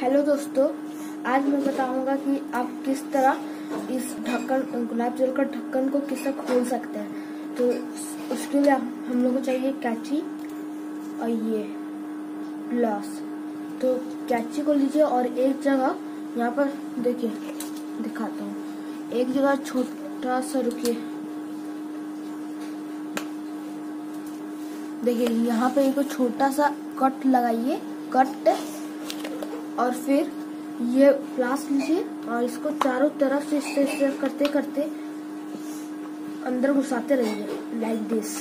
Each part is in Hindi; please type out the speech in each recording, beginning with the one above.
हेलो दोस्तों, आज मैं बताऊँगा कि आप किस तरह इस ढक्कन, गुलाब जल का ढक्कन को किस तरह खोल सकते हैं। तो उसके लिए हम लोग को चाहिए कैची और ये ग्लास। तो कैची को लीजिए और एक जगह, यहाँ पर देखिए, दिखाता हूँ। एक जगह छोटा सा रुकिए। देखिए, यहाँ पे एक छोटा सा कट लगाइए, कट और फिर ये प्लास लीजिए और इसको चारों तरफ़ से, इससे करते करते अंदर घुसाते रहिए लाइक दिस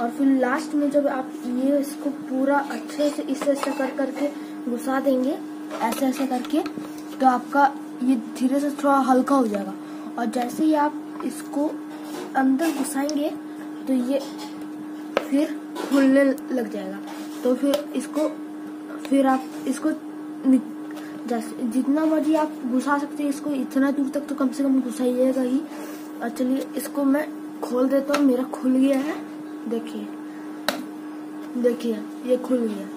और फिर लास्ट में जब आप ये इसको पूरा अच्छे से इससे ऐसे कर, करके घुसा देंगे, ऐसे ऐसे करके तो आपका ये धीरे से थोड़ा हल्का हो जाएगा। और जैसे ही आप इसको अंदर घुसाएँगे तो ये फिर खुलने लग जाएगा। तो फिर इसको, फिर आप इसको जैसे जितना मर्ज़ी आप घुसा सकते हैं, इसको इतना दूर तक तो कम से कम घुसाइएगा ही। और चलिए, इसको मैं खोल देता हूँ, मेरा खुल गया है। देखिए देखिए, ये खुल गया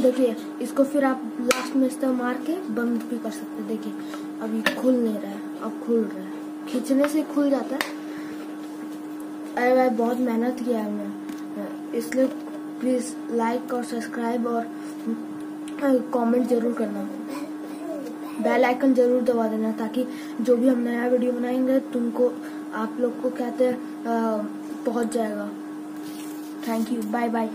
देखिए, इसको फिर आप लास्ट में इस्तेमाल मार के बंद भी कर सकते हैं। देखिए, अभी खुल नहीं रहा है, अब खुल रहा है। खींचने से खुल जाता है। अरे भाई, बहुत मेहनत किया है मैं इसलिए प्लीज़ लाइक और सब्सक्राइब और कमेंट ज़रूर करना। बेल आइकन ज़रूर दबा देना ताकि जो भी हम नया वीडियो बनाएँगे, तुमको, आप लोग को कहते हैं पहुँच जाएगा। Thank you bye bye